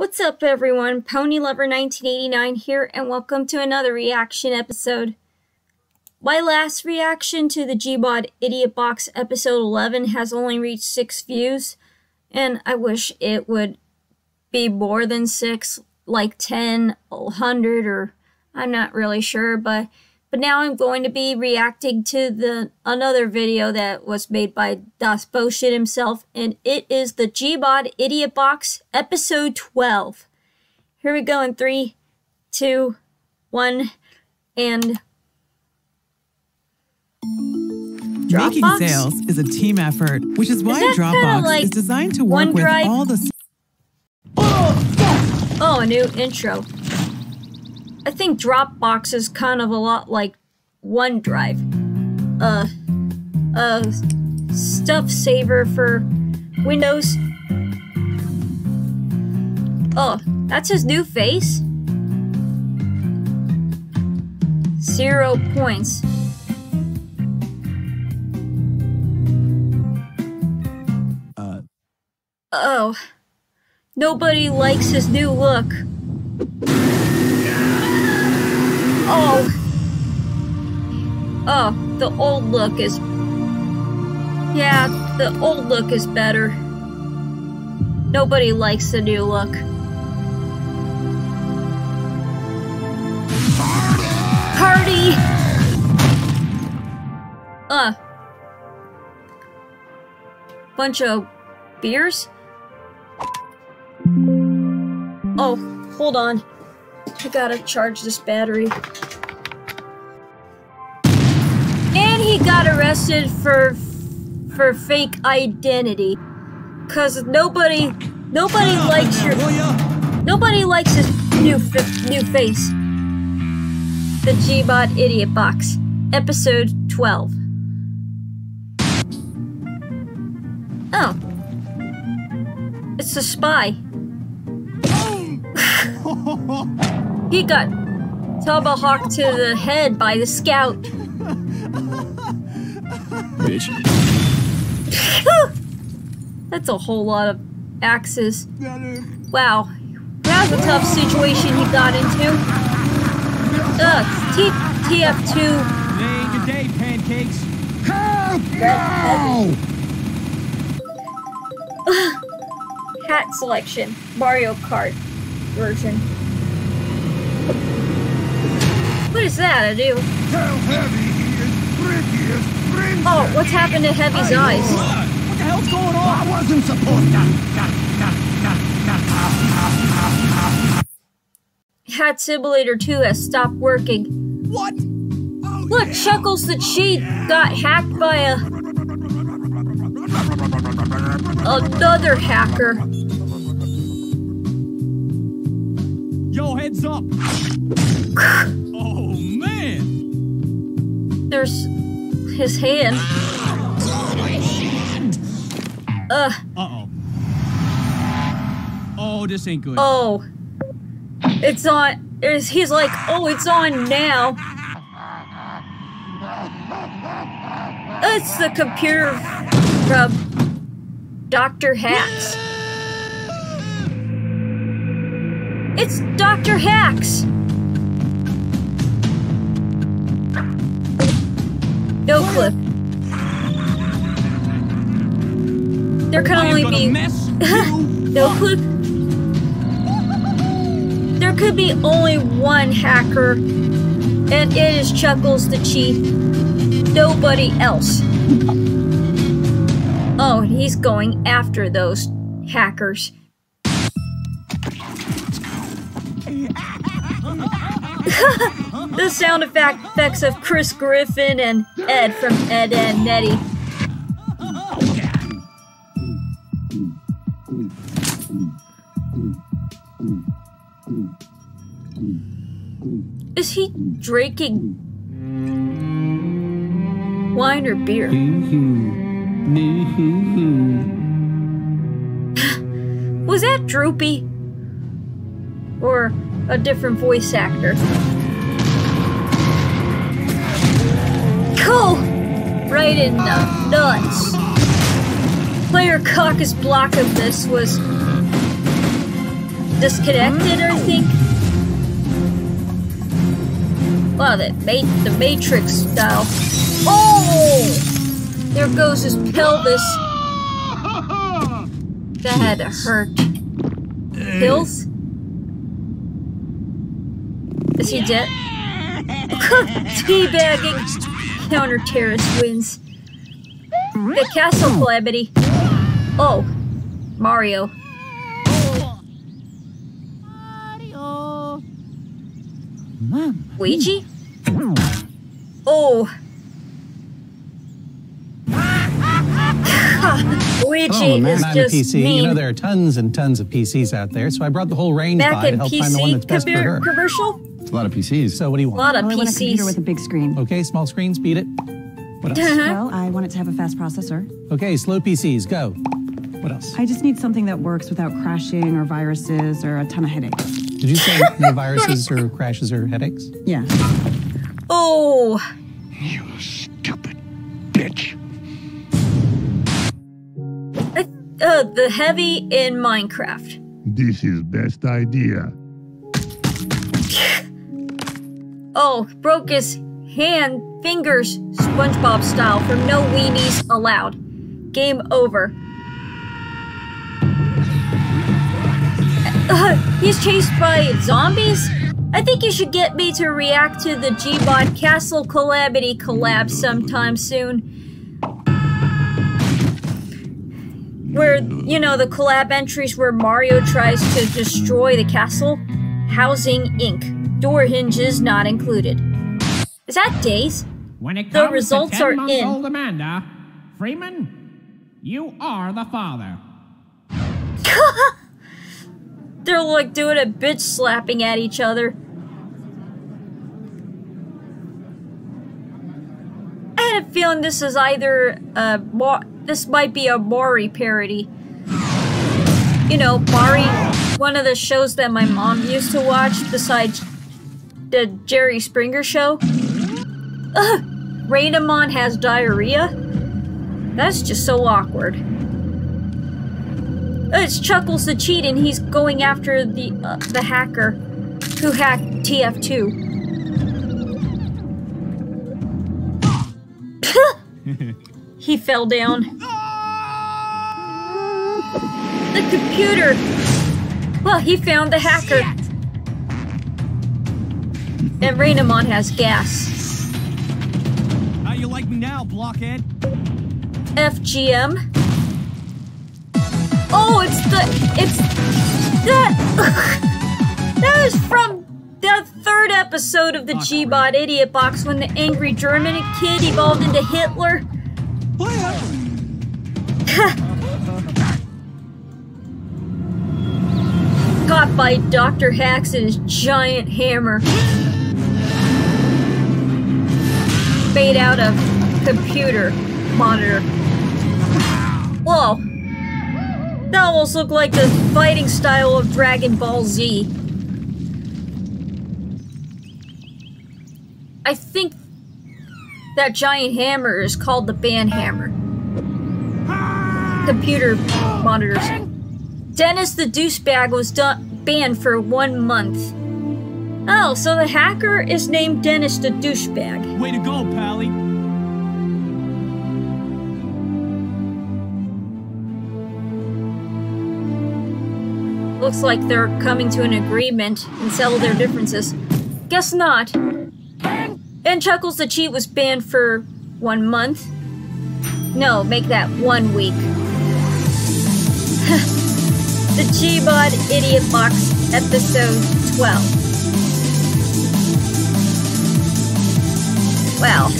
What's up, everyone? Pony Lover 1989 here, and welcome to another reaction episode. My last reaction to the Gmod Idiot Box episode 11 has only reached 6 views, and I wish it would be more than 6, like 10, 100, or I'm not really sure, but but now I'm going to be reacting to the another video that was made by Das Bullshit himself, and it is the Gmod Idiot Box episode 12. Here we go in three, two, one, and Dropbox? Making sales is a team effort, which is why kinda Dropbox like is designed to work with all the Oh, a new intro. I think Dropbox is kind of a lot like OneDrive. Uh, uh, stuff saver for Windows. Oh, that's his new face? Zero points. Uh. Oh. Nobody likes his new look. Oh. Oh, the old look is. Yeah, the old look is better. Nobody likes the new look. Party! Uh. Bunch of beers? Oh, hold on. I gotta charge this battery. And he got arrested for for fake identity. Cause nobody nobody likes your nobody likes his new new face. The Gmod Idiot Box, episode 12. Oh. It's a spy. he got tomahawked to the head by the scout. Bitch. That's a whole lot of axes. Wow. That was a tough situation he got into. Ugh, T- TF2. Day, good day, pancakes. hat selection, Mario Kart version. Is that, I do? Oh, what's happened to Heavy's eyes? What the hell's going on? I wasn't supposed to. Hat Simulator 2 has stopped working. What? Oh, Look, yeah. Chuckles the oh, Cheat got hacked by a another hacker. Yo, heads up. oh, man. There's his hand. Ugh. Uh-oh. Oh, this ain't good. Oh. It's on. It's, he's like, oh, it's on now. It's the computer from Dr. Hacks. It's Dr. Hacks. Clip. There am only be no clip. There could be only one hacker, and it is Chuckles the Chief. Nobody else. Oh, and he's going after those hackers. the sound effect effects of Chris Griffin and Ed from Ed and Nettie. Is he drinking wine or beer? Was that Droopy? Or a different voice actor? Cool! Right in the nuts. Player Caucus block of this was disconnected, I oh. think. Wow, that made the Matrix style. Oh! There goes his pelvis. That had to hurt. Pills? Is he dead? Teabagging. Counter terrorist wins. The castle calamity. Oh, Mario. Mario. Luigi? Oh. Luigi Oh, man, is just PC. mean. You know, there are tons and tons of PCs out there, so I brought the whole range Back by to in help find the one that's best for her. commercial? It's a lot of PCs. So, what do you want? A lot of Well, I want a computer PCs. with a big screen. Okay, small screens, beat it. What else? Well, I want it to have a fast processor. Okay, slow PCs, go. What else? I just need something that works without crashing or viruses or a ton of headaches. Did you say no viruses or crashes or headaches? Yeah. Oh, You stupid bitch. uh, the heavy in Minecraft. This is best idea. Oh, broke his hand, fingers, SpongeBob style, from no weenies allowed. Game over. Uh, he's chased by zombies? I think you should get me to react to the Gmod Castle Calamity collab sometime soon. Where, you know, the collab entries where Mario tries to destroy the castle? Housing Inc. Door hinges not included. Is that Days? When it The comes results to are 10 month in. old Amanda, Freeman, you are the father. They're like doing a bitch slapping at each other. I had a feeling this is either a this might be a Maury parody. You know, Maury, one of the shows that my mom used to watch besides the Jerry Springer show. Ugh, Rainamon has diarrhea? That's just so awkward. It's Chuckles the Cheat, and he's going after the uh, the hacker who hacked TF2. he fell down. The computer. Well, he found the hacker. And Rainamon has gas. How you like me now, blockhead? FGM. Oh, it's the it's that that was from the third episode of the Gmod Idiot Box when the angry German kid evolved into Hitler. Caught by Dr. Hacks and his giant hammer. Made out of computer monitor. Whoa. That almost looked like the fighting style of Dragon Ball Z. I think that giant hammer is called the ban hammer. Computer monitors. Dennis the douchebag was done, banned for one month. Oh, so the hacker is named Dennis the douchebag. Way to go, Pally. Looks like they're coming to an agreement and settle their differences. Guess not. And Chuckles the Cheat was banned for one month. No, make that one week. the Gmod Idiot Box, episode 12. Well.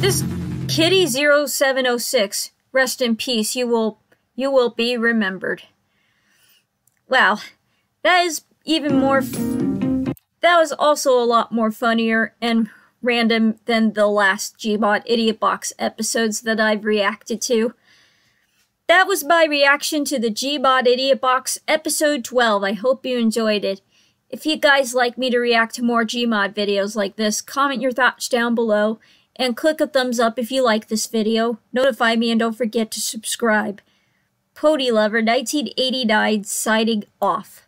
This Kitty 0706, rest in peace. You will you will be remembered. Well, that is even more that was also a lot more funnier and random than the last Gmod Idiot Box episodes that I've reacted to. That was my reaction to the Gmod Idiot Box episode 12. I hope you enjoyed it. If you guys like me to react to more Gmod videos like this, comment your thoughts down below and click a thumbs up if you like this video. Notify me and don't forget to subscribe. Pony Lover 1989 signing off.